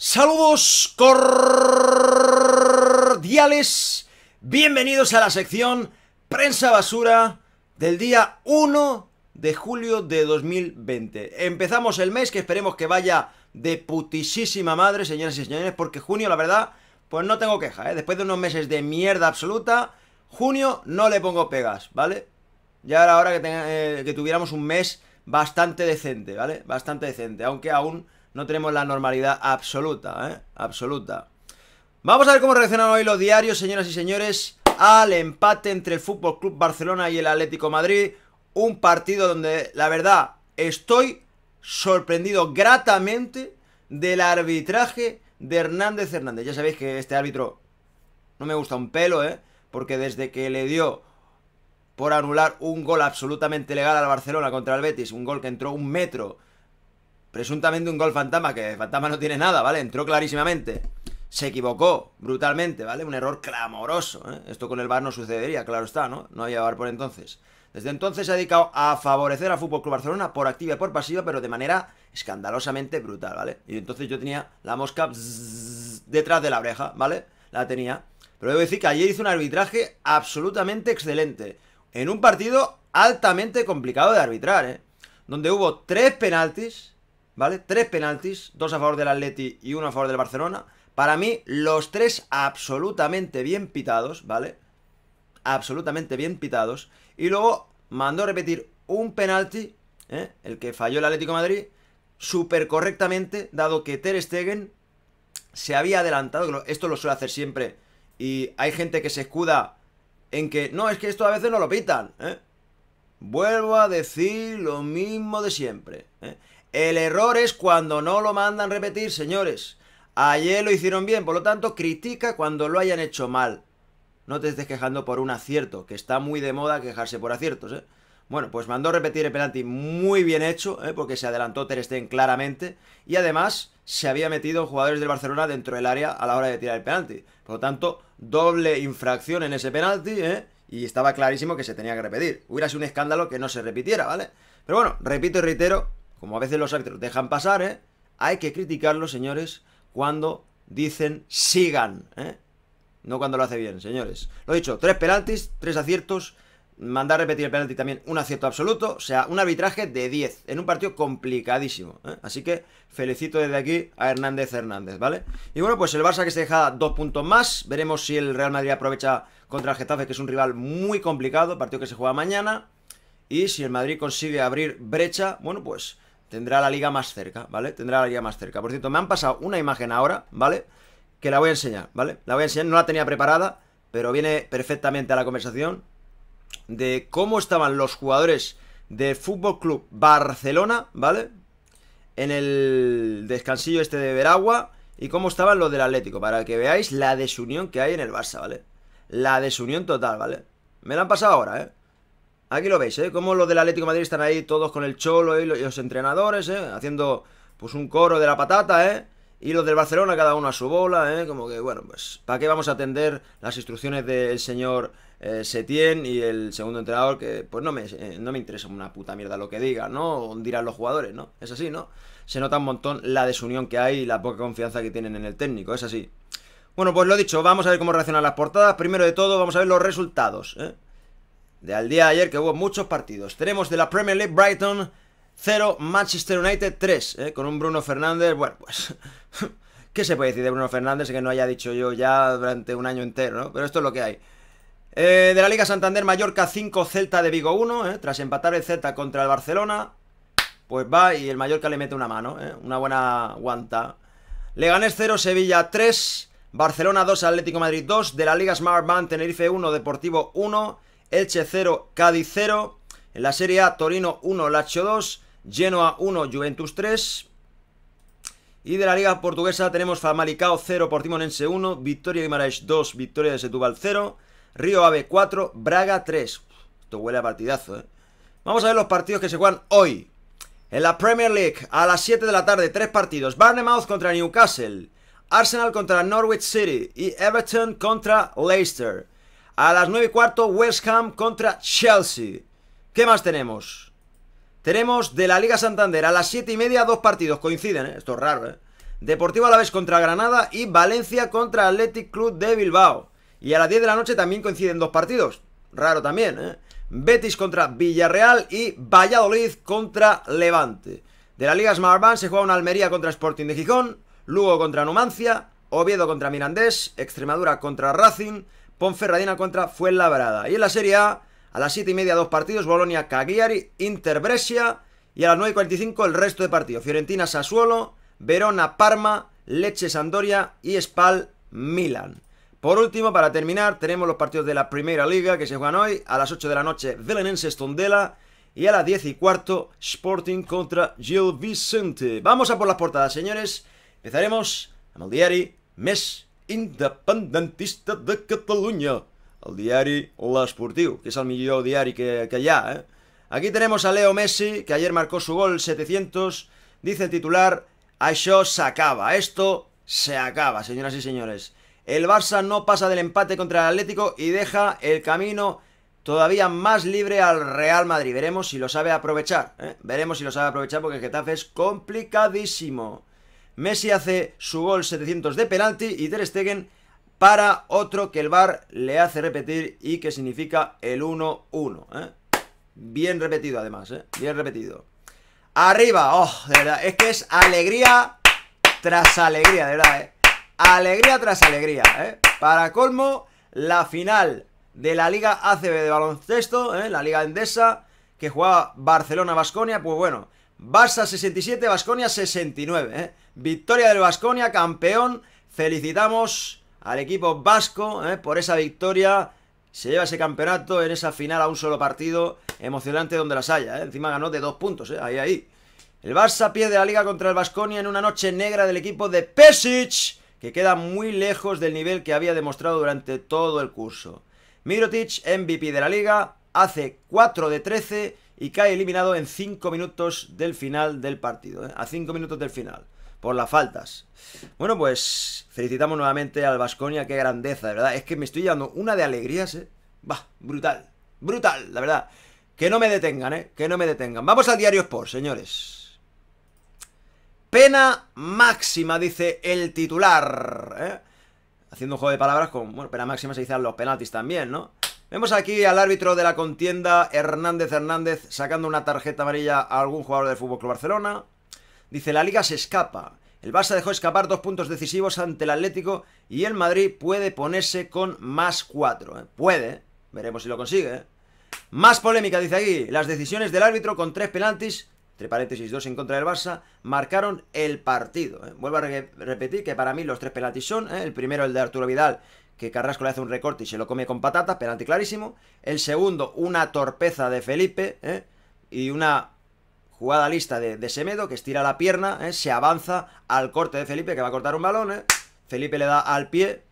Saludos cordiales, bienvenidos a la sección Prensa Basura del día 1 de julio de 2020. Empezamos el mes que esperemos que vaya de putisísima madre, señoras y señores, porque junio, la verdad, pues no tengo queja, ¿eh? Después de unos meses de mierda absoluta, junio no le pongo pegas, ¿vale? Ya era hora que, eh, que tuviéramos un mes bastante decente, ¿vale? Bastante decente, aunque aún no tenemos la normalidad absoluta, ¿eh? Absoluta. Vamos a ver cómo reaccionan hoy los diarios, señoras y señores, al empate entre el Fútbol Club Barcelona y el Atlético Madrid. Un partido donde, la verdad, estoy sorprendido gratamente del arbitraje de Hernández Hernández. Ya sabéis que este árbitro no me gusta un pelo, ¿eh? Porque desde que le dio por anular un gol absolutamente legal al Barcelona contra el Betis, un gol que entró un metro presuntamente un gol fantasma, que fantasma no tiene nada, ¿vale? Entró clarísimamente. Se equivocó brutalmente, ¿vale? Un error clamoroso, ¿eh? Esto con el VAR no sucedería, claro está, ¿no? No había VAR por entonces. Desde entonces se ha dedicado a favorecer al Fútbol Club Barcelona por activa y por pasiva, pero de manera escandalosamente brutal, ¿vale? Y entonces yo tenía la mosca detrás de la oreja, ¿vale? La tenía. Pero debo decir que ayer hizo un arbitraje absolutamente excelente. En un partido altamente complicado de arbitrar, ¿eh? Donde hubo tres penaltis ¿vale? Tres penaltis, dos a favor del Atleti y uno a favor del Barcelona. Para mí, los tres absolutamente bien pitados, ¿vale? Absolutamente bien pitados. Y luego mandó repetir un penalti, ¿eh? el que falló el Atlético Madrid, súper correctamente, dado que Ter Stegen se había adelantado, esto lo suele hacer siempre, y hay gente que se escuda en que, no, es que esto a veces no lo pitan, ¿eh? Vuelvo a decir lo mismo de siempre. ¿eh? El error es cuando no lo mandan repetir, señores. Ayer lo hicieron bien, por lo tanto, critica cuando lo hayan hecho mal. No te estés quejando por un acierto, que está muy de moda quejarse por aciertos, ¿eh? Bueno, pues mandó repetir el penalti muy bien hecho, ¿eh? porque se adelantó Ter Stegen claramente, y además se había metido jugadores del Barcelona dentro del área a la hora de tirar el penalti. Por lo tanto, doble infracción en ese penalti, ¿eh? y estaba clarísimo que se tenía que repetir. Hubiera sido un escándalo que no se repitiera, ¿vale? Pero bueno, repito y reitero, como a veces los árbitros dejan pasar, ¿eh? Hay que criticarlos, señores, cuando dicen sigan, ¿eh? No cuando lo hace bien, señores. Lo he dicho, tres penaltis, tres aciertos, mandar repetir el penalti también un acierto absoluto, o sea, un arbitraje de 10 en un partido complicadísimo. ¿eh? Así que felicito desde aquí a Hernández Hernández, ¿vale? Y bueno, pues el Barça que se deja dos puntos más, veremos si el Real Madrid aprovecha contra el Getafe, que es un rival muy complicado, partido que se juega mañana, y si el Madrid consigue abrir brecha, bueno, pues tendrá la liga más cerca, ¿vale? Tendrá la liga más cerca. Por cierto, me han pasado una imagen ahora, ¿vale? Que la voy a enseñar, ¿vale? La voy a enseñar, no la tenía preparada, pero viene perfectamente a la conversación de cómo estaban los jugadores del Fútbol Club Barcelona, ¿vale? En el descansillo este de Veragua y cómo estaban los del Atlético, para que veáis la desunión que hay en el Barça, ¿vale? La desunión total, ¿vale? Me la han pasado ahora, ¿eh? Aquí lo veis, ¿eh? Como los del Atlético Madrid están ahí todos con el cholo y los entrenadores, ¿eh? Haciendo pues un coro de la patata, ¿eh? Y los del Barcelona cada uno a su bola, ¿eh? Como que, bueno, pues ¿para qué vamos a atender las instrucciones del señor eh, Setién y el segundo entrenador? Que pues no me, eh, no me interesa una puta mierda lo que diga, ¿no? O dirán los jugadores, ¿no? Es así, ¿no? Se nota un montón la desunión que hay y la poca confianza que tienen en el técnico, es así. Bueno, pues lo dicho, vamos a ver cómo reaccionan las portadas. Primero de todo, vamos a ver los resultados, ¿eh? De al día de ayer que hubo muchos partidos. Tenemos de la Premier League Brighton 0, Manchester United 3, ¿eh? con un Bruno Fernández, bueno, pues... ¿Qué se puede decir de Bruno Fernández que no haya dicho yo ya durante un año entero, ¿no? Pero esto es lo que hay. Eh, de la Liga Santander, Mallorca 5, Celta de Vigo 1, ¿eh? tras empatar el Celta contra el Barcelona, pues va y el Mallorca le mete una mano, ¿eh? una buena guanta. Leganés 0, Sevilla 3, Barcelona 2, Atlético Madrid 2, de la Liga Smart Band, Tenerife 1, Deportivo 1, Elche 0, Cádiz 0. En la Serie A, Torino 1, Lazio 2. Genoa 1, Juventus 3. Y de la Liga Portuguesa tenemos Famalicao 0, Portimonense 1. Victoria Guimaraes 2, Victoria de Setúbal 0. Río Ave 4, Braga 3. Esto huele a partidazo, ¿eh? Vamos a ver los partidos que se juegan hoy. En la Premier League, a las 7 de la tarde, tres partidos. Barnemouth contra Newcastle. Arsenal contra Norwich City. Y Everton contra Leicester. A las 9 y cuarto, West Ham contra Chelsea. ¿Qué más tenemos? Tenemos de la Liga Santander a las 7 y media dos partidos, coinciden, ¿eh? esto es raro, ¿eh? Deportivo Alavés contra Granada y Valencia contra Athletic Club de Bilbao. Y a las 10 de la noche también coinciden dos partidos. Raro también, ¿eh? Betis contra Villarreal y Valladolid contra Levante. De la Liga Smartbank se juega una Almería contra Sporting de Gijón, Lugo contra Numancia, Oviedo contra Mirandés, Extremadura contra Racing, Ponferradina contra Fuenlabrada. Y en la Serie A, a las 7 y media dos partidos, Bolonia Cagliari, Inter Brescia y a las 9 y 45 el resto de partidos. Fiorentina Sassuolo, Verona Parma, Leche Sandoria y Spal Milan. Por último, para terminar, tenemos los partidos de la Primera Liga que se juegan hoy. A las 8 de la noche, Belenenses Tondela. Y a las 10 y cuarto, Sporting contra Gil Vicente. Vamos a por las portadas, señores. Empezaremos amb el diari més independentista de Catalunya. El diari L'Esportiu, que es el millor diari que, que ha, ¿eh? Aquí tenemos a Leo Messi, que ayer marcó su gol 700. Dice el titular, això s'acaba. Esto se acaba, señoras y señores. El Barça no pasa del empate contra el Atlético y deja el camino todavía más libre al Real Madrid. Veremos si lo sabe aprovechar. ¿eh? Veremos si lo sabe aprovechar porque el Getafe es complicadísimo. Messi hace su gol 700 de penalti y Ter Stegen para otro que el VAR le hace repetir y que significa el 1-1. ¿eh? Bien repetido además, ¿eh? bien repetido. Arriba, oh, de verdad, es que es alegría tras alegría, de verdad, ¿eh? alegría tras alegría, ¿eh? Para colmo, la final de la Liga ACB de baloncesto, ¿eh? la Liga Endesa, que jugaba Barcelona-Basconia, pues bueno, Barça 67, Basconia 69, ¿eh? Victoria del Basconia, campeón, felicitamos al equipo vasco ¿eh? por esa victoria, se lleva ese campeonato en esa final a un solo partido, emocionante donde las haya, ¿eh? encima ganó de dos puntos, ¿eh? ahí, ahí. El Barça pierde la liga contra el Basconia en una noche negra del equipo de Pesic, que queda muy lejos del nivel que había demostrado durante todo el curso. Mirotic, MVP de la liga, hace 4 de 13 y cae eliminado en 5 minutos del final del partido, a 5 minutos del final, por las faltas. Bueno, pues felicitamos nuevamente al Vasconia, qué grandeza, de verdad. Es que me estoy llevando una de alegrías, ¿eh? Va, brutal, brutal, la verdad. Que no me detengan, ¿eh? Que no me detengan. Vamos al diario Sport, señores. Pena máxima, dice el titular. ¿eh? Haciendo un juego de palabras con, bueno, pena máxima se dice los penaltis también, ¿no? Vemos aquí al árbitro de la contienda, Hernández Hernández, sacando una tarjeta amarilla a algún jugador del Club Barcelona. Dice, la liga se escapa. El Barça dejó escapar dos puntos decisivos ante el Atlético y el Madrid puede ponerse con más cuatro. ¿eh? Puede, veremos si lo consigue. ¿eh? Más polémica, dice aquí. Las decisiones del árbitro con tres penaltis entre paréntesis, dos en contra del Barça, marcaron el partido. ¿eh? Vuelvo a repetir que para mí los tres penaltis son, el primero el de Arturo Vidal, que Carrasco le hace un recorte y se lo come con patata, penalti clarísimo. El segundo, una torpeza de Felipe y una jugada lista de, Semedo, que estira la pierna, se avanza al corte de Felipe, que va a cortar un balón. Felipe le da al pie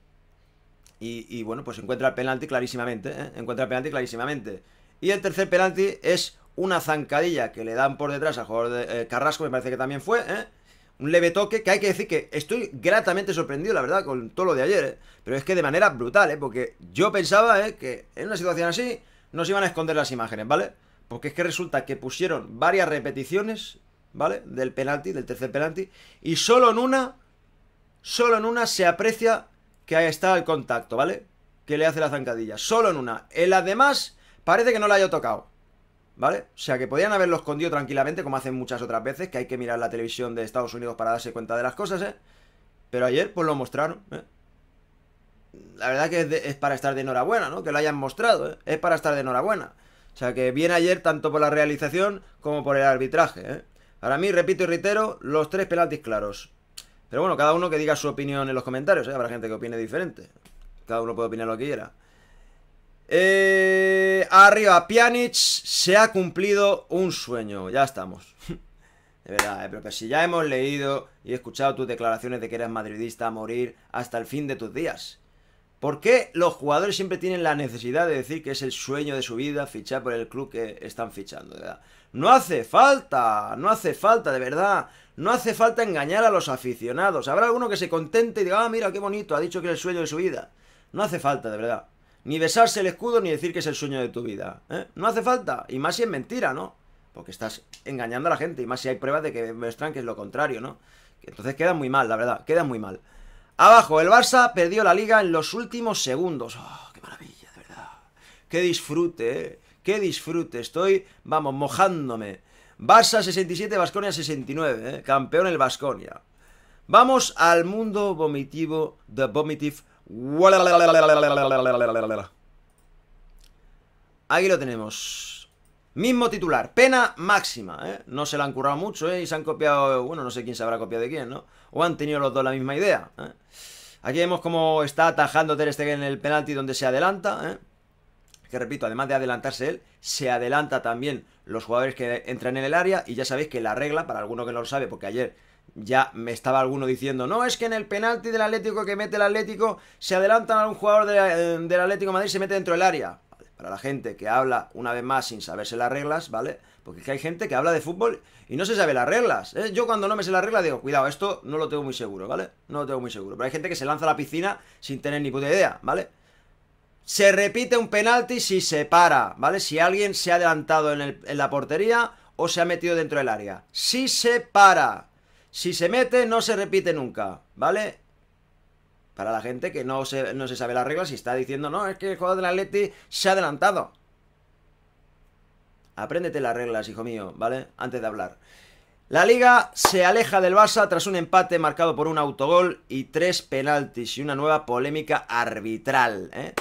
y, bueno, pues encuentra el penalti clarísimamente. Encuentra el penalti clarísimamente. Y el tercer penalti es una zancadilla que le dan por detrás al jugador de eh, Carrasco, me parece que también fue, ¿eh? Un leve toque, que hay que decir que estoy gratamente sorprendido, la verdad, con todo lo de ayer, ¿eh? Pero es que de manera brutal, ¿eh? Porque yo pensaba, ¿eh? Que en una situación así nos iban a esconder las imágenes, ¿vale? Porque es que resulta que pusieron varias repeticiones, ¿vale? Del penalti, del tercer penalti, y solo en una, solo en una se aprecia que ahí está el contacto, ¿vale? Que le hace la zancadilla, solo en una. En las demás parece que no la haya tocado. ¿Vale? O sea que podían haberlo escondido tranquilamente, como hacen muchas otras veces, que hay que mirar la televisión de Estados Unidos para darse cuenta de las cosas, ¿eh? Pero ayer, pues lo mostraron, ¿eh? La verdad que es, para estar de enhorabuena, ¿no? Que lo hayan mostrado, ¿eh? Es para estar de enhorabuena. O sea que viene ayer tanto por la realización como por el arbitraje, ¿eh? Para mí, repito y reitero, los tres penaltis claros. Pero bueno, cada uno que diga su opinión en los comentarios, ¿eh? Habrá gente que opine diferente. Cada uno puede opinar lo que quiera. Eh, arriba, Pjanic se ha cumplido un sueño. Ya estamos. De verdad, eh, pero que si ya hemos leído y escuchado tus declaraciones de que eres madridista a morir hasta el fin de tus días. ¿Por qué los jugadores siempre tienen la necesidad de decir que es el sueño de su vida fichar por el club que están fichando? Verdad. No hace falta, no hace falta, de verdad. No hace falta engañar a los aficionados. Habrá alguno que se contente y diga, ah, mira qué bonito, ha dicho que es el sueño de su vida. No hace falta, de verdad. Ni besarse el escudo ni decir que es el sueño de tu vida. ¿eh? No hace falta. Y más si es mentira, ¿no? Porque estás engañando a la gente. Y más si hay pruebas de que muestran que es lo contrario, ¿no? Entonces queda muy mal, la verdad, queda muy mal. Abajo, el Barça perdió la liga en los últimos segundos. ¡Oh, qué maravilla, de verdad! ¡Qué disfrute, eh! ¡Qué disfrute! Estoy, vamos, mojándome. Barça 67, Basconia 69, ¿eh? campeón el Basconia. Vamos al mundo vomitivo, The Vomitive. Aquí lo tenemos. Mismo titular, pena máxima, ¿eh? No se la han currado mucho, ¿eh? Y se han copiado, bueno, no sé quién se habrá copiado de quién, ¿no? O han tenido los dos la misma idea, ¿eh? Aquí vemos cómo está atajando Ter Stegen en el penalti donde se adelanta, ¿eh? Que repito, además de adelantarse él, se adelanta también los jugadores que entran en el área y ya sabéis que la regla, para alguno que no lo sabe, porque ayer ya me estaba alguno diciendo, no, es que en el penalti del Atlético que mete el Atlético se adelantan a un jugador eh, del Atlético Madrid y se mete dentro del área. Para la gente que habla una vez más sin saberse las reglas, ¿vale? Porque es que hay gente que habla de fútbol y no se sabe las reglas. ¿eh? Yo cuando no me sé las reglas digo, cuidado, esto no lo tengo muy seguro, ¿vale? No lo tengo muy seguro. Pero hay gente que se lanza a la piscina sin tener ni puta idea, ¿vale? Se repite un penalti si se para, ¿vale? Si alguien se ha adelantado en, la portería o se ha metido dentro del área. Si se para. Si se mete, no se repite nunca, ¿vale? Para la gente que no se, no se sabe las reglas y está diciendo, no, es que el jugador del Atleti se ha adelantado. Apréndete las reglas, hijo mío, ¿vale? Antes de hablar. La liga se aleja del Barça tras un empate marcado por un autogol y tres penaltis y una nueva polémica arbitral, ¿eh?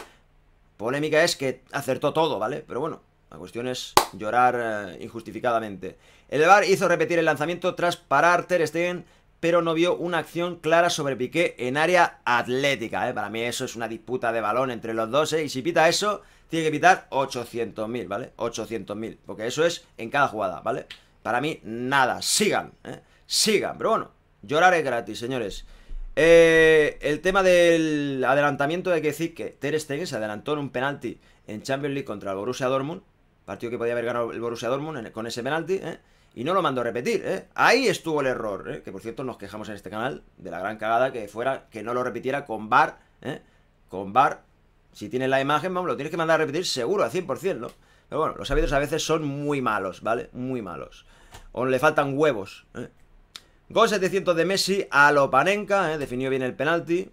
Polémica es que acertó todo, ¿vale? Pero bueno, la cuestión es llorar eh, injustificadamente. El VAR hizo repetir el lanzamiento tras parar Ter Stegen, pero no vio una acción clara sobre Piqué en área atlética, ¿eh? Para mí eso es una disputa de balón entre los dos, ¿eh? Y si pita eso, tiene que pitar 800.000, ¿vale? 800.000, porque eso es en cada jugada, ¿vale? Para mí, nada, sigan, ¿eh? Sigan, pero bueno, llorar es gratis, señores. Eh, el tema del adelantamiento, hay que decir que Ter Stegen se adelantó en un penalti en Champions League contra el Borussia Dortmund, partido que podía haber ganado el Borussia Dortmund con ese penalti, ¿eh? Y no lo mandó a repetir, ¿eh? Ahí estuvo el error, ¿eh? Que por cierto nos quejamos en este canal de la gran cagada que fuera que no lo repitiera con VAR, ¿eh? Con VAR, si tienes la imagen, vamos, lo tienes que mandar a repetir seguro, al 100%, ¿no? Pero bueno, los árbitros a veces son muy malos, ¿vale? Muy malos. O le faltan huevos, ¿eh? Gol 700 de Messi a Lopanenka, eh, definió bien el penalti.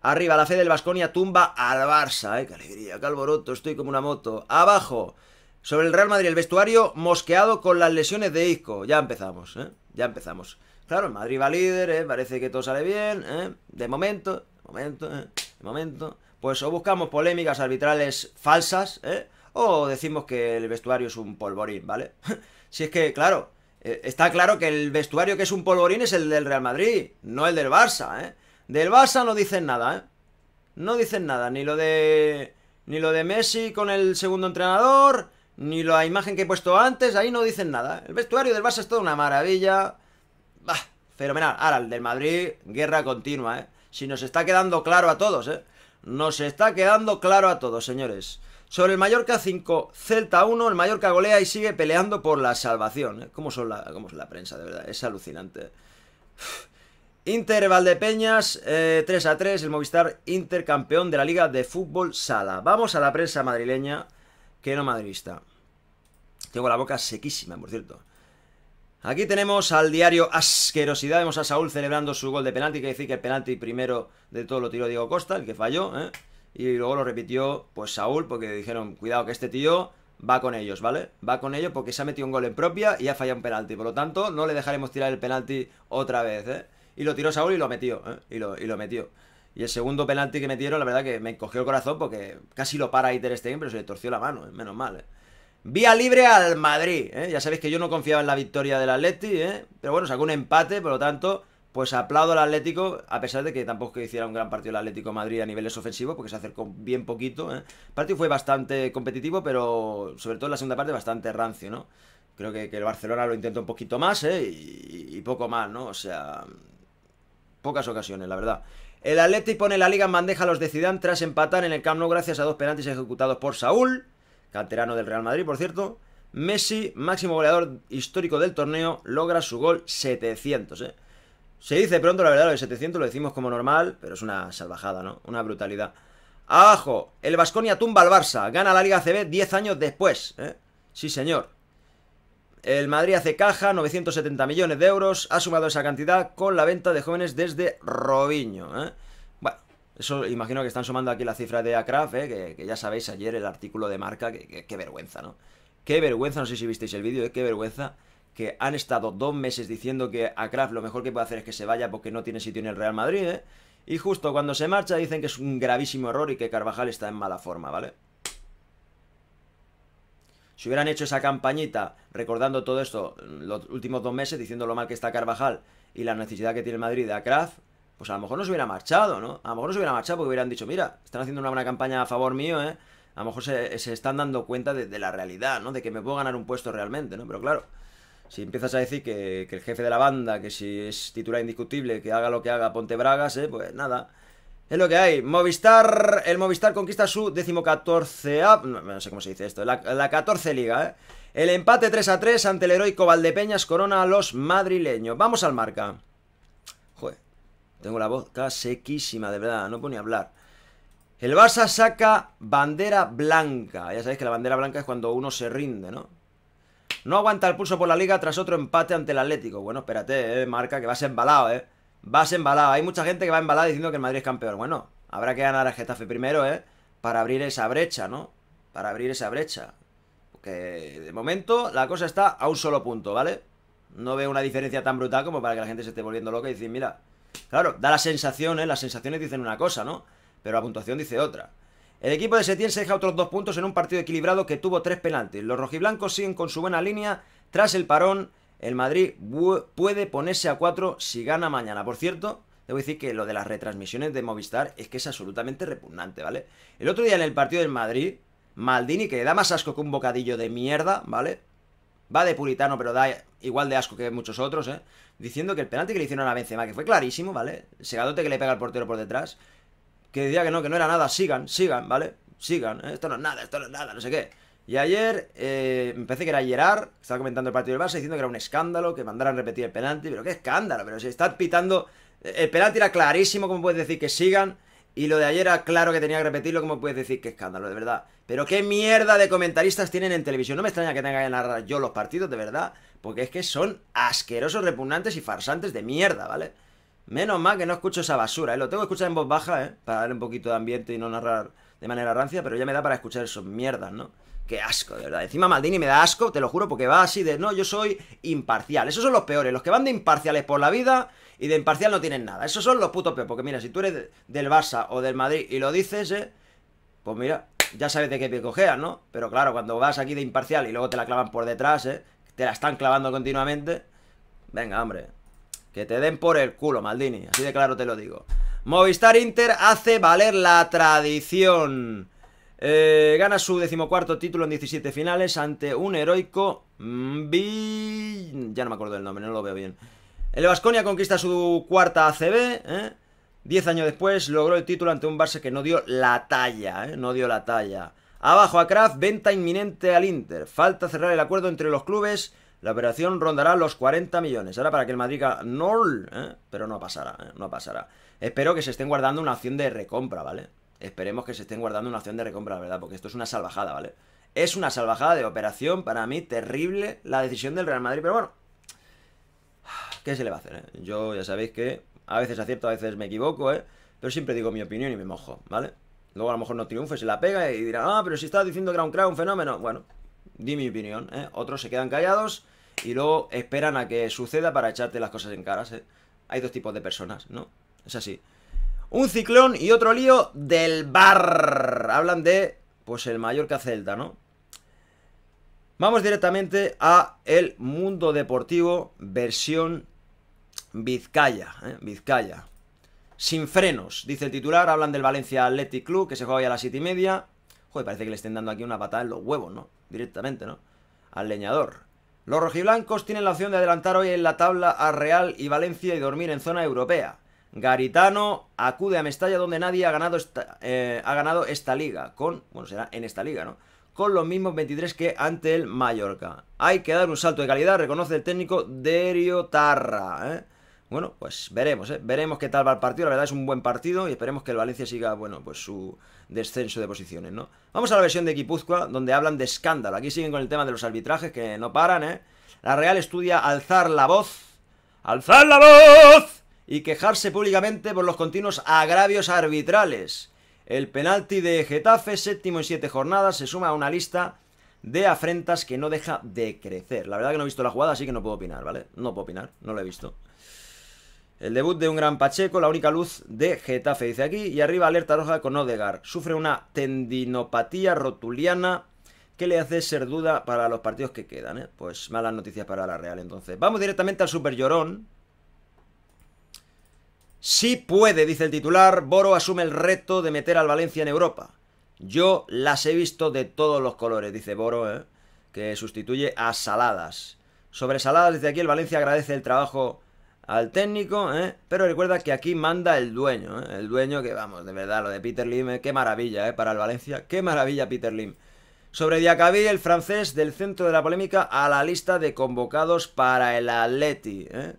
Arriba, la fe del Vasconia tumba al Barça, eh, qué alegría, qué alboroto, estoy como una moto. Abajo, sobre el Real Madrid, el vestuario mosqueado con las lesiones de Isco. Ya empezamos, eh, ya empezamos. Claro, el Madrid va líder, eh, parece que todo sale bien, eh, de momento, de momento, eh, de momento. Pues o buscamos polémicas arbitrales falsas, eh, o decimos que el vestuario es un polvorín, ¿vale? si es que, claro, eh, está claro que el vestuario que es un polvorín es el del Real Madrid, no el del Barça, ¿eh? Del Barça no dicen nada, ¿eh? No dicen nada, ni lo de... Ni lo de Messi con el segundo entrenador, ni la imagen que he puesto antes, ahí no dicen nada. El vestuario del Barça es toda una maravilla. Bah, fenomenal. Ahora, el del Madrid, guerra continua, ¿eh? Si nos está quedando claro a todos, ¿eh? Nos está quedando claro a todos, señores. Sobre el Mallorca 5, Celta 1, el Mallorca golea y sigue peleando por la salvación. ¿eh? ¿Cómo, son la, ¿Cómo es la prensa, de verdad? Es alucinante. Inter Valdepeñas, eh, 3 a 3, el Movistar Inter campeón de la Liga de Fútbol Sala. Vamos a la prensa madrileña, que no madridista. Tengo la boca sequísima, por cierto. Aquí tenemos al diario Asquerosidad. Vemos a Saúl celebrando su gol de penalti. Que decir que el penalti primero de todo lo tiró Diego Costa, el que falló. ¿eh? Y luego lo repitió pues Saúl porque dijeron, cuidado que este tío va con ellos, ¿vale? Va con ellos porque se ha metido un gol en propia y ha fallado un penalti. Por lo tanto, no le dejaremos tirar el penalti otra vez, ¿eh? Y lo tiró Saúl y lo metió, ¿eh? Y lo metió. Y el segundo penalti que metieron, la verdad que me encogió el corazón porque casi lo para Iter Stegen, pero se le torció la mano, ¿eh? menos mal, ¿eh? Vía libre al Madrid, ¿eh? Ya sabéis que yo no confiaba en la victoria del Atleti, ¿eh? Pero bueno, sacó un empate, por lo tanto, pues aplaudo al Atlético, a pesar de que tampoco hiciera un gran partido el Atlético Madrid a niveles ofensivos, porque se acercó bien poquito. ¿eh? El partido fue bastante competitivo, pero sobre todo en la segunda parte bastante rancio, ¿no? Creo que, el Barcelona lo intentó un poquito más, ¿eh? Y, poco más, ¿no? O sea, pocas ocasiones, la verdad. El Atlético pone la liga en bandeja a los de Zidane tras empatar en el Camp Nou gracias a dos penaltis ejecutados por Saúl, canterano del Real Madrid, por cierto. Messi, máximo goleador histórico del torneo, logra su gol 700, ¿eh? Se dice pronto, la verdad, lo de 700 lo decimos como normal, pero es una salvajada, ¿no? Una brutalidad. Abajo, el Vasconia tumba al Barça, gana la Liga CB 10 años después, ¿eh? Sí, señor. El Madrid hace caja, 970 millones de euros, ha sumado esa cantidad con la venta de jóvenes desde Robinho, ¿eh? Bueno, eso imagino que están sumando aquí la cifra de Acraf, ¿eh? que, ya sabéis ayer el artículo de marca, que, vergüenza, ¿no? Qué vergüenza, no sé si visteis el vídeo, ¿eh? qué vergüenza que han estado dos meses diciendo que Acraf lo mejor que puede hacer es que se vaya porque no tiene sitio en el Real Madrid, ¿eh? Y justo cuando se marcha dicen que es un gravísimo error y que Carvajal está en mala forma, ¿vale? Si hubieran hecho esa campañita recordando todo esto los últimos dos meses, diciendo lo mal que está Carvajal y la necesidad que tiene Madrid de Acraf, pues a lo mejor no se hubiera marchado, ¿no? A lo mejor no se hubiera marchado porque hubieran dicho, mira, están haciendo una buena campaña a favor mío, ¿eh? A lo mejor se, están dando cuenta de, de, la realidad, ¿no? De que me puedo ganar un puesto realmente, ¿no? Pero claro, si empiezas a decir que, el jefe de la banda, que si es titular indiscutible, que haga lo que haga Ponte Bragas, ¿eh? pues nada. Es lo que hay. Movistar, el Movistar conquista su decimocatorce no, no sé cómo se dice esto, la, la 14 liga, ¿eh? El empate 3 a 3 ante el heroico Valdepeñas corona a los madrileños. Vamos al marca. Joder, tengo la voz sequísima, de verdad, no puedo ni hablar. El Barça saca bandera blanca. Ya sabéis que la bandera blanca es cuando uno se rinde, ¿no? No aguanta el pulso por la liga tras otro empate ante el Atlético. Bueno, espérate, eh, marca, que vas embalado, eh. Vas embalado. Hay mucha gente que va embalada diciendo que el Madrid es campeón. Bueno, habrá que ganar al Getafe primero, eh. Para abrir esa brecha, ¿no? Para abrir esa brecha. Porque de momento la cosa está a un solo punto, ¿vale? No veo una diferencia tan brutal como para que la gente se esté volviendo loca y decir, mira. Claro, da la sensación, ¿eh? Las sensaciones dicen una cosa, ¿no? Pero la puntuación dice otra. El equipo de Setién se deja otros dos puntos en un partido equilibrado que tuvo tres penaltis. Los rojiblancos siguen con su buena línea. Tras el parón, el Madrid puede ponerse a cuatro si gana mañana. Por cierto, debo decir que lo de las retransmisiones de Movistar es que es absolutamente repugnante, ¿vale? El otro día en el partido del Madrid, Maldini, que da más asco que un bocadillo de mierda, ¿vale? Va de puritano, pero da igual de asco que muchos otros, ¿eh? Diciendo que el penalti que le hicieron a Benzema, que fue clarísimo, ¿vale? Segadote que le pega al portero por detrás que decía que no, que no era nada, sigan, sigan, ¿vale? Sigan, ¿eh? esto no es nada, esto no es nada, no sé qué. Y ayer eh, me parece que era Gerard, estaba comentando el partido del Barça, diciendo que era un escándalo, que mandaran repetir el penalti, pero qué escándalo, pero si está pitando... El penalti era clarísimo, como puedes decir que sigan, y lo de ayer era claro que tenía que repetirlo, como puedes decir que escándalo, de verdad. Pero qué mierda de comentaristas tienen en televisión. No me extraña que tenga que narrar yo los partidos, de verdad, porque es que son asquerosos, repugnantes y farsantes de mierda, ¿vale? Menos mal que no escucho esa basura, ¿eh? Lo tengo que escuchar en voz baja, ¿eh? Para darle un poquito de ambiente y no narrar de manera rancia, pero ya me da para escuchar esos mierdas, ¿no? Qué asco, de verdad. Encima Maldini me da asco, te lo juro, porque va así de, no, yo soy imparcial. Esos son los peores, los que van de imparciales por la vida y de imparcial no tienen nada. Esos son los putos peores, porque mira, si tú eres del Barça o del Madrid y lo dices, ¿eh? Pues mira, ya sabes de qué pie ¿no? Pero claro, cuando vas aquí de imparcial y luego te la clavan por detrás, ¿eh? Te la están clavando continuamente. Venga, hombre. Que te den por el culo, Maldini. Así de claro te lo digo. Movistar Inter hace valer la tradición. Eh, gana su decimocuarto título en 17 finales ante un heroico... Ya no me acuerdo del nombre, no lo veo bien. El Vasconia conquista su cuarta ACB. ¿eh? Diez años después logró el título ante un Barça que no dio la talla. ¿eh? No dio la talla. Abajo a Kraft, venta inminente al Inter. Falta cerrar el acuerdo entre los clubes la operación rondará los 40 millones. Ahora para que el Madrid no, ¿eh? pero no pasará, ¿eh? no pasará. Espero que se estén guardando una opción de recompra, ¿vale? Esperemos que se estén guardando una opción de recompra, la verdad, porque esto es una salvajada, ¿vale? Es una salvajada de operación, para mí, terrible la decisión del Real Madrid, pero bueno. ¿Qué se le va a hacer? Eh? Yo ya sabéis que a veces acierto, a veces me equivoco, ¿eh? Pero siempre digo mi opinión y me mojo, ¿vale? Luego a lo mejor no triunfe, se la pega y dirá, ah, pero si estás diciendo que era un crack, un fenómeno. Bueno, di mi opinión, ¿eh? Otros se quedan callados y luego esperan a que suceda para echarte las cosas en caras, ¿eh? Hay dos tipos de personas, ¿no? Es así. Un ciclón y otro lío del bar. Hablan de, pues, el Mallorca Celta, ¿no? Vamos directamente a el mundo deportivo versión Vizcaya, ¿eh? Vizcaya. Sin frenos, dice el titular. Hablan del Valencia Athletic Club, que se juega hoy a las siete y media. Joder, parece que le estén dando aquí una patada en los huevos, ¿no? Directamente, ¿no? Al leñador. Los rojiblancos tienen la opción de adelantar hoy en la tabla a Real y Valencia y dormir en zona europea. Garitano acude a Mestalla donde nadie ha ganado esta, eh, ha ganado esta liga, con, bueno, será en esta liga, ¿no? Con los mismos 23 que ante el Mallorca. Hay que dar un salto de calidad, reconoce el técnico Derio Tarra, ¿eh? Bueno, pues veremos, ¿eh? Veremos qué tal va el partido. La verdad es un buen partido y esperemos que el Valencia siga, bueno, pues su descenso de posiciones, ¿no? Vamos a la versión de Guipúzcoa, donde hablan de escándalo. Aquí siguen con el tema de los arbitrajes, que no paran, ¿eh? La Real estudia alzar la voz. ¡Alzar la voz! Y quejarse públicamente por los continuos agravios arbitrales. El penalti de Getafe, séptimo y siete jornadas, se suma a una lista de afrentas que no deja de crecer. La verdad que no he visto la jugada, así que no puedo opinar, ¿vale? No puedo opinar, no lo he visto. El debut de un gran Pacheco, la única luz de Getafe, dice aquí. Y arriba alerta roja con Odegar. Sufre una tendinopatía rotuliana que le hace ser duda para los partidos que quedan. ¿eh? Pues malas noticias para la Real entonces. Vamos directamente al Super Llorón. Sí puede, dice el titular. Boro asume el reto de meter al Valencia en Europa. Yo las he visto de todos los colores, dice Boro, ¿eh? que sustituye a Saladas. Sobre Saladas, desde aquí el Valencia agradece el trabajo al técnico, ¿eh? pero recuerda que aquí manda el dueño, ¿eh? el dueño que vamos, de verdad, lo de Peter Lim, ¿eh? qué maravilla ¿eh? para el Valencia, qué maravilla Peter Lim. Sobre Diacabí, el francés del centro de la polémica a la lista de convocados para el Atleti. ¿eh?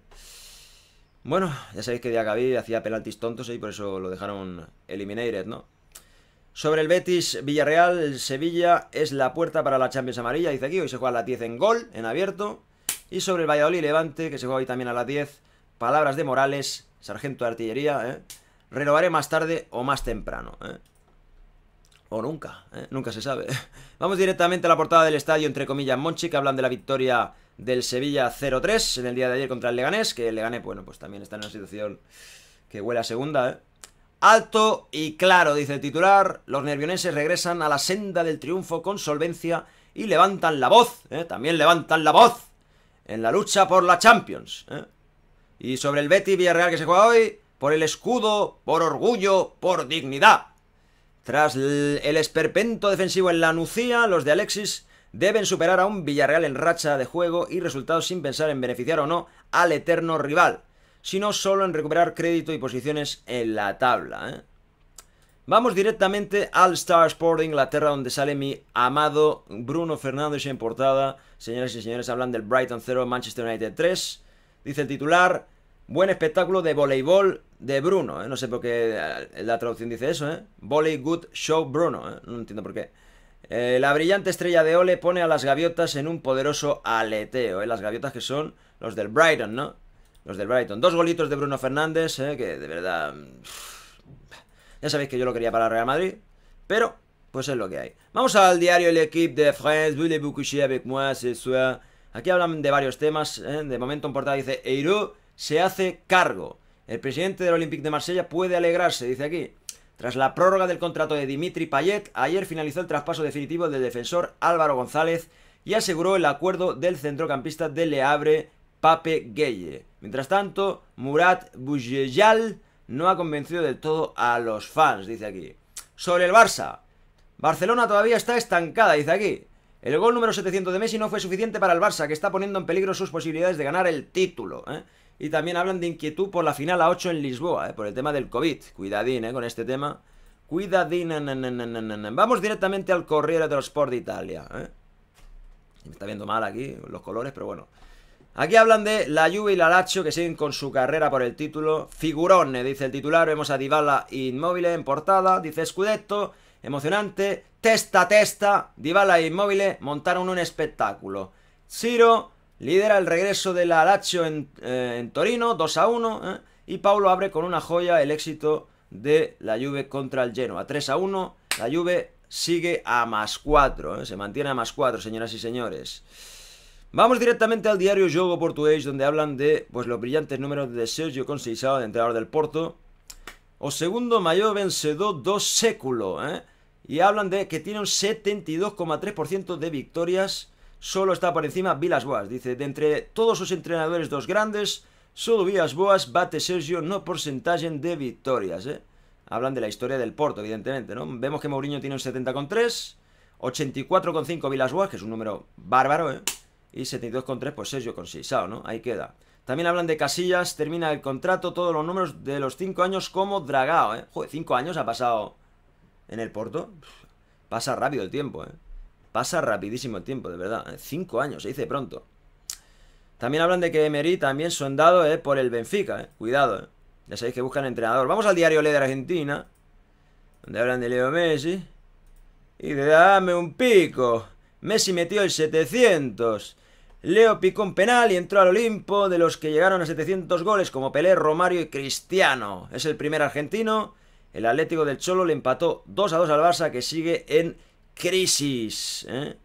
Bueno, ya sabéis que Diacabí hacía penaltis tontos y por eso lo dejaron eliminated, ¿no? Sobre el Betis Villarreal, el Sevilla es la puerta para la Champions Amarilla, dice aquí, hoy se juega a las 10 en gol, en abierto. Y sobre el Valladolid Levante, que se juega hoy también a las 10, Palabras de Morales, sargento de artillería, ¿eh? Renovaré más tarde o más temprano, ¿eh? O nunca, ¿eh? nunca se sabe. Vamos directamente a la portada del estadio, entre comillas, Monchi, que hablan de la victoria del Sevilla 0-3 en el día de ayer contra el Leganés, que el Leganés, bueno, pues también está en una situación que huele a segunda, ¿eh? Alto y claro, dice el titular, los nervionenses regresan a la senda del triunfo con solvencia y levantan la voz, ¿eh? también levantan la voz en la lucha por la Champions. ¿eh? Y sobre el Betty Villarreal que se juega hoy, por el escudo, por orgullo, por dignidad. Tras el esperpento defensivo en la Nucía, los de Alexis deben superar a un Villarreal en racha de juego y resultados sin pensar en beneficiar o no al eterno rival, sino solo en recuperar crédito y posiciones en la tabla. ¿eh? Vamos directamente al Star Sport de Inglaterra, donde sale mi amado Bruno Fernández en portada. Señoras y señores, hablan del Brighton 0, Manchester United 3. Dice el titular, Buen espectáculo de voleibol de Bruno, ¿eh? No sé por qué eh, la traducción dice eso, ¿eh? Volley Good Show Bruno, ¿eh? No entiendo por qué. Eh, la brillante estrella de Ole pone a las gaviotas en un poderoso aleteo, ¿eh? Las gaviotas que son los del Brighton, ¿no? Los del Brighton. Dos golitos de Bruno Fernández, ¿eh? Que de verdad... Ya sabéis que yo lo quería para Real Madrid, pero pues es lo que hay. Vamos al diario El Equipe de France. Voulez-vous coucher avec moi ce soir? Aquí hablan de varios temas. De momento en portada dice Eiro se hace cargo. El presidente del Olympique de Marsella puede alegrarse, dice aquí. Tras la prórroga del contrato de Dimitri Payet, ayer finalizó el traspaso definitivo del defensor Álvaro González y aseguró el acuerdo del centrocampista de Le Havre, Pape Gueye. Mientras tanto, Murat Boujejal no ha convencido del todo a los fans, dice aquí. Sobre el Barça. Barcelona todavía está estancada, dice aquí. El gol número 700 de Messi no fue suficiente para el Barça, que está poniendo en peligro sus posibilidades de ganar el título. ¿eh? Y también hablan de inquietud por la final a 8 en Lisboa, ¿eh? por el tema del COVID. Cuidadín, ¿eh? Con este tema. Cuidadín. Vamos directamente al Corriere dello Sport de Italia, ¿eh? Me está viendo mal aquí los colores, pero bueno. Aquí hablan de la Juve y la Lazio que siguen con su carrera por el título. Figurone, dice el titular. Vemos a Dybala inmóvil en portada. Dice Scudetto, emocionante. Testa testa. Dybala e inmóvil montaron un espectáculo. Ciro Lidera el regreso de la Lazio en, eh, Torino, 2 a 1. ¿eh? Y Paulo abre con una joya el éxito de la Juve contra el Genoa. 3 a 1. La Juve sigue a más 4. ¿eh? Se mantiene a más 4, señoras y señores. Vamos directamente al diario Jogo Portugués, donde hablan de pues, los brillantes números de Sergio Conceição, de entrenador del Porto. O segundo mayor vencedor do século. ¿eh? Y hablan de que tiene un 72,3% de victorias solo está por encima Vilas Boas. Dice, de entre todos os entrenadores dos grandes, solo Vilas Boas bate Sergio no porcentaje de victorias, ¿eh? Hablan de la historia del Porto, evidentemente, ¿no? Vemos que Mourinho tiene un 70,3, 84,5 Vilas Boas, que es un número bárbaro, ¿eh? Y 72,3 pues Sergio con Sisao, ¿no? Ahí queda. También hablan de Casillas, termina el contrato, todos los números de los 5 años como Dragao, ¿eh? Joder, 5 años ha pasado en el Porto. Pasa rápido el tiempo, ¿eh? Pasa rapidísimo el tiempo, de verdad. ¿eh? Cinco años, se dice pronto. También hablan de que Emery también sondado eh, por el Benfica. Eh. Cuidado, eh. Ya sabéis que buscan entrenador. Vamos al diario Le de Argentina. Donde hablan de Leo Messi. Y de dame un pico. Messi metió el 700. Leo picó un penal y entró al Olimpo de los que llegaron a 700 goles como Pelé, Romario y Cristiano. Es el primer argentino. El Atlético del Cholo le empató 2 a 2 al Barça que sigue en crisis. ¿eh?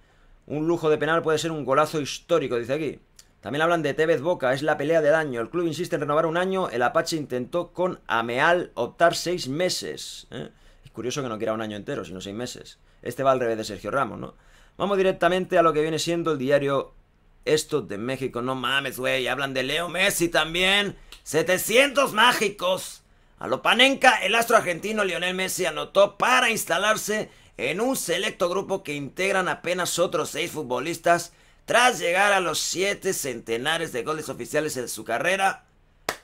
Un lujo de penal puede ser un golazo histórico, dice aquí. También hablan de Tevez Boca, es la pelea del año. El club insiste en renovar un año, el Apache intentó con Ameal optar seis meses. ¿eh? Es curioso que no quiera un año entero, sino seis meses. Este va al revés de Sergio Ramos, ¿no? Vamos directamente a lo que viene siendo el diario Esto de México. No mames, güey, hablan de Leo Messi también. 700 mágicos. A lo panenca, el astro argentino Lionel Messi anotó para instalarse en un selecto grupo que integran apenas otros seis futbolistas tras llegar a los siete centenares de goles oficiales en su carrera.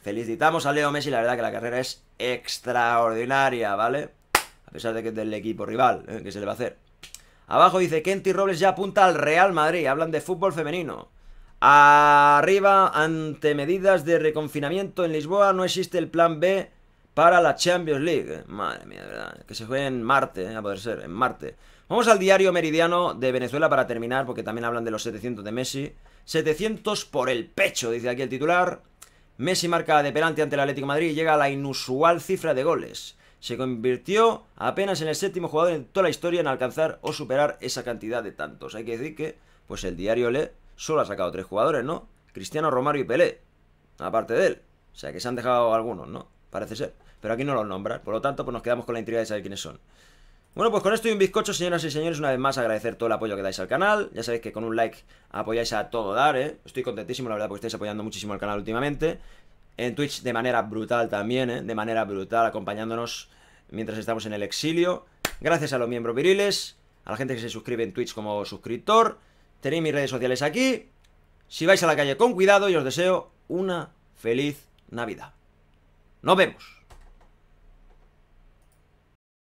Felicitamos a Leo Messi, la verdad que la carrera es extraordinaria, ¿vale? A pesar de que es del equipo rival, ¿eh? ¿qué se le va a hacer? Abajo dice Kenty Robles ya apunta al Real Madrid, hablan de fútbol femenino. Arriba, ante medidas de reconfinamiento en Lisboa, no existe el plan B para la Champions League. Madre mía, verdad. Que se juegue en Marte, ¿eh? a poder ser, en Marte. Vamos al diario Meridiano de Venezuela para terminar, porque también hablan de los 700 de Messi. 700 por el pecho, dice aquí el titular. Messi marca de penalti ante el Atlético Madrid y llega a la inusual cifra de goles. Se convirtió apenas en el séptimo jugador en toda la historia en alcanzar o superar esa cantidad de tantos. Hay que decir que, pues el diario Le solo ha sacado tres jugadores, ¿no? Cristiano, Romario y Pelé. Aparte de él. O sea que se han dejado algunos, ¿no? Parece ser. Pero aquí no los nombran. Por lo tanto, pues nos quedamos con la intriga de saber quiénes son. Bueno, pues con esto y un bizcocho, señoras y señores, una vez más agradecer todo el apoyo que dais al canal. Ya sabéis que con un like apoyáis a todo dar, ¿eh? Estoy contentísimo, la verdad, porque estáis apoyando muchísimo al canal últimamente. En Twitch de manera brutal también, ¿eh? De manera brutal, acompañándonos mientras estamos en el exilio. Gracias a los miembros viriles, a la gente que se suscribe en Twitch como suscriptor. Tenéis mis redes sociales aquí. Si vais a la calle con cuidado y os deseo una feliz Navidad. Nos vemos.